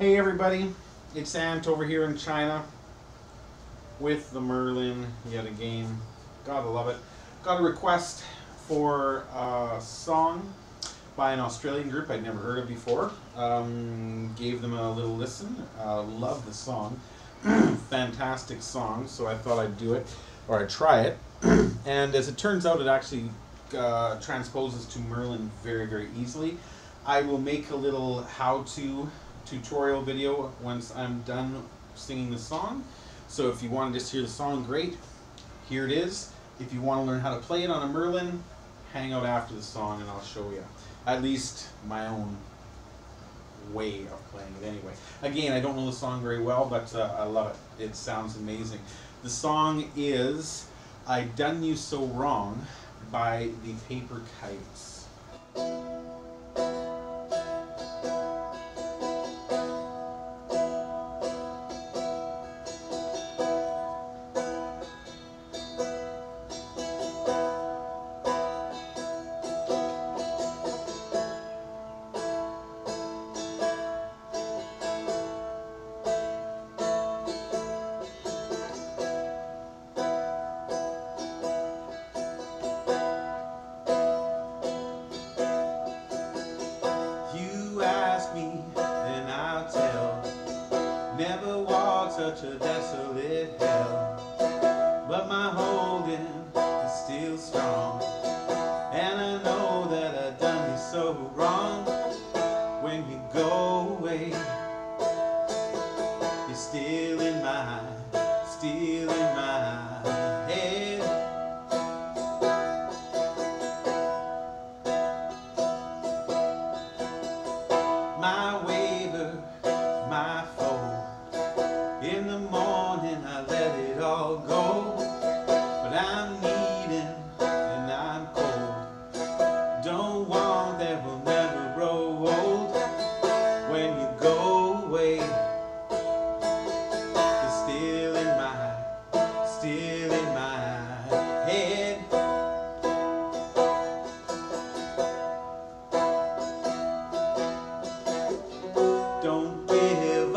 Hey everybody, it's Ant over here in China with the Merlin yet again. Gotta love it. Got a request for a song by an Australian group I'd never heard of before. Um, gave them a little listen. Uh, love the song. Fantastic song, so I thought I'd do it, or I'd try it. and as it turns out, it actually uh, transposes to Merlin very, very easily. I will make a little how-to tutorial video once I'm done singing the song. So if you want to just hear the song, great. Here it is. If you want to learn how to play it on a Merlin, hang out after the song and I'll show you. At least my own way of playing it anyway. Again, I don't know the song very well, but uh, I love it. It sounds amazing. The song is I Done You So Wrong by the Paper Kites. Walked such a desolate hell. But my holding is still strong. And I know that I've done you so wrong.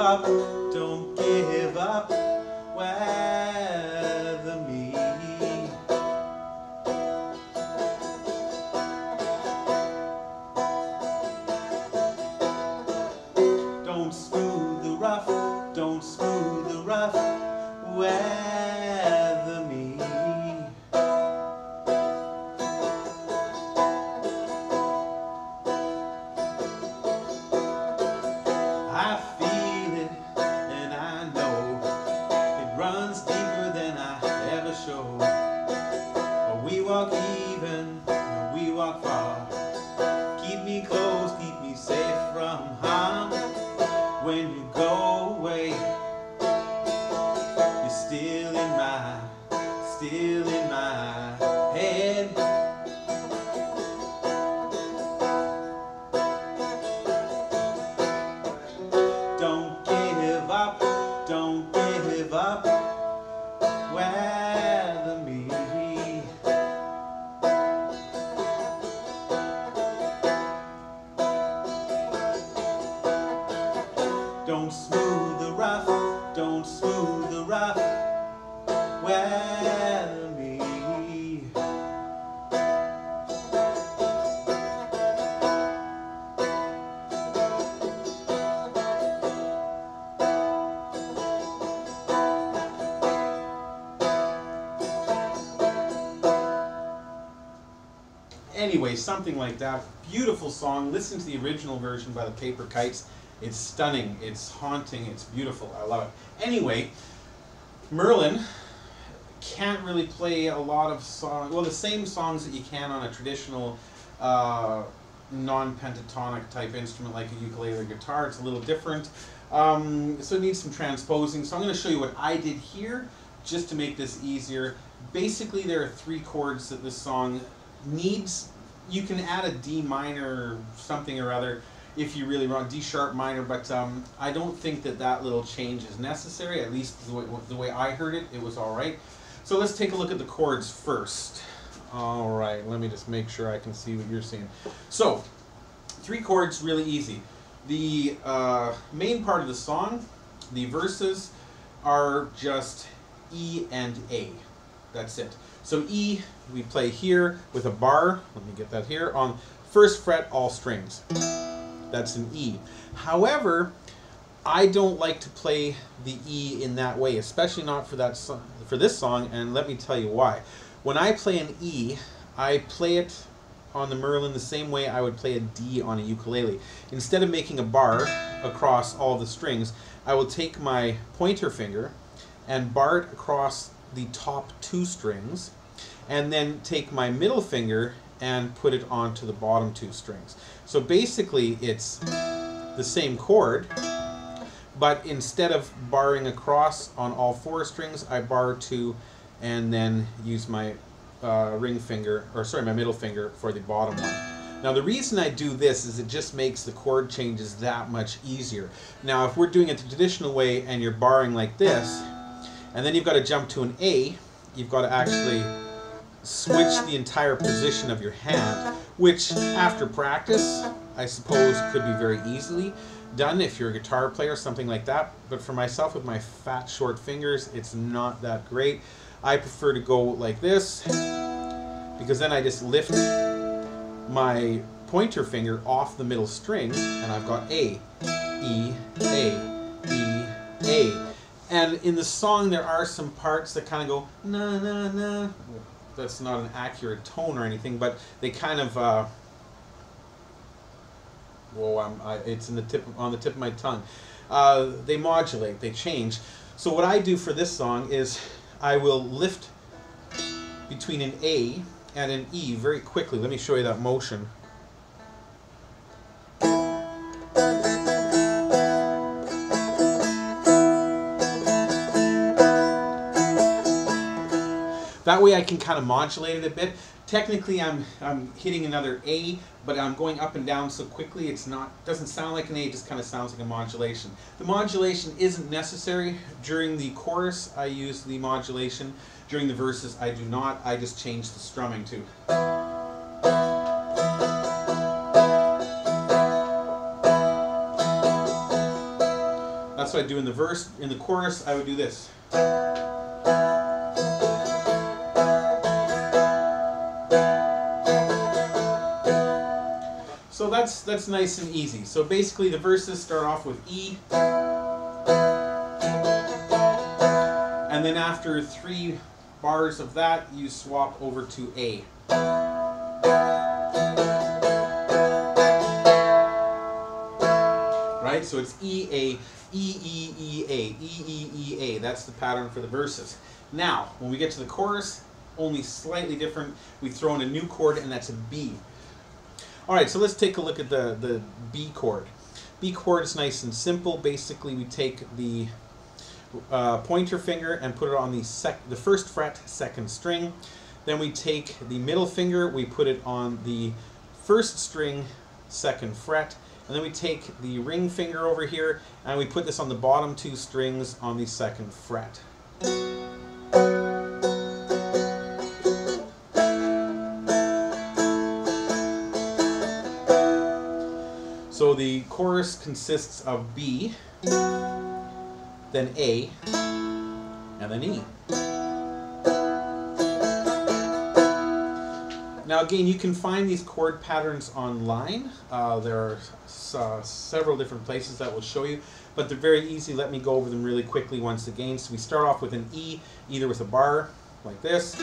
Up, don't give up, weather me. Don't smooth the rough, don't smooth the rough, weather But we walk Don't smooth the rough, don't smooth the rough, weather me. Anyway, something like that. Beautiful song. Listen to the original version by the Paper Kites. It's stunning. It's haunting. It's beautiful. I love it. Anyway, Merlin can't really play a lot of songs. Well, the same songs that you can on a traditional uh, non-pentatonic type instrument like a ukulele or guitar. It's a little different. Um, so it needs some transposing. So I'm going to show you what I did here just to make this easier. Basically, there are three chords that this song needs. You can add a D minor something or other if you really want D sharp minor, but um, I don't think that that little change is necessary. At least the way, the way I heard it, it was all right. So let's take a look at the chords first. All right, let me just make sure I can see what you're seeing. So, three chords, really easy. The uh, main part of the song, the verses, are just E and A. That's it. So E, we play here with a bar, let me get that here, on first fret all strings. That's an E. However, I don't like to play the E in that way, especially not for that for this song, and let me tell you why. When I play an E, I play it on the Merlin the same way I would play a D on a ukulele. Instead of making a bar across all the strings, I will take my pointer finger and bar it across the top two strings, and then take my middle finger and put it onto the bottom two strings. So basically it's the same chord, but instead of barring across on all four strings, I bar two and then use my uh, ring finger, or sorry, my middle finger for the bottom one. Now the reason I do this is it just makes the chord changes that much easier. Now if we're doing it the traditional way and you're barring like this, and then you've got to jump to an A, you've got to actually switch the entire position of your hand, which after practice, I suppose could be very easily done if you're a guitar player, or something like that. But for myself with my fat, short fingers, it's not that great. I prefer to go like this because then I just lift my pointer finger off the middle string and I've got A, E, A, E, A. And in the song there are some parts that kind of go na na na. That's not an accurate tone or anything, but they kind of uh, I'm, I, it's in the tip on the tip of my tongue. Uh, they modulate, they change. So what I do for this song is I will lift between an A and an E very quickly. Let me show you that motion. That way I can kind of modulate it a bit. Technically I'm, I'm hitting another A, but I'm going up and down so quickly it's not doesn't sound like an A, it just kind of sounds like a modulation. The modulation isn't necessary. During the chorus I use the modulation. During the verses I do not. I just change the strumming too. That's what I do in the verse. In the chorus I would do this. That's that's nice and easy. So basically the verses start off with E. And then after three bars of that, you swap over to A. Right? So it's E, A, E, E, E, A, E, E, E, A. That's the pattern for the verses. Now, when we get to the chorus, only slightly different. We throw in a new chord, and that's a B. All right, so let's take a look at the, the B chord. B chord is nice and simple. Basically, we take the uh, pointer finger and put it on the, sec the first fret, second string. Then we take the middle finger, we put it on the first string, second fret. And then we take the ring finger over here and we put this on the bottom two strings on the second fret. So the chorus consists of B, then A, and then E. Now again, you can find these chord patterns online. Uh, there are uh, several different places that will show you, but they're very easy. Let me go over them really quickly once again. So we start off with an E, either with a bar, like this,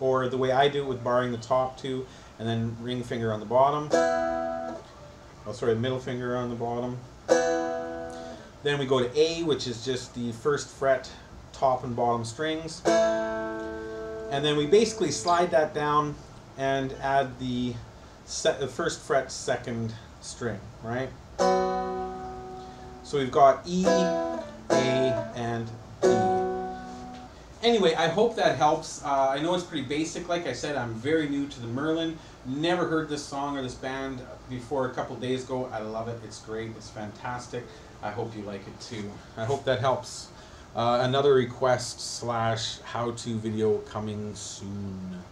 or the way I do it with barring the top two, and then ring finger on the bottom oh sorry, middle finger on the bottom. Then we go to A, which is just the first fret, top and bottom strings. And then we basically slide that down and add the, the first fret, second string, right? So we've got E, A, and anyway, I hope that helps. Uh, I know it's pretty basic. Like I said, I'm very new to the Merlin. Never heard this song or this band before a couple days ago. I love it. It's great. It's fantastic. I hope you like it too. I hope that helps. Uh, another request slash how-to video coming soon.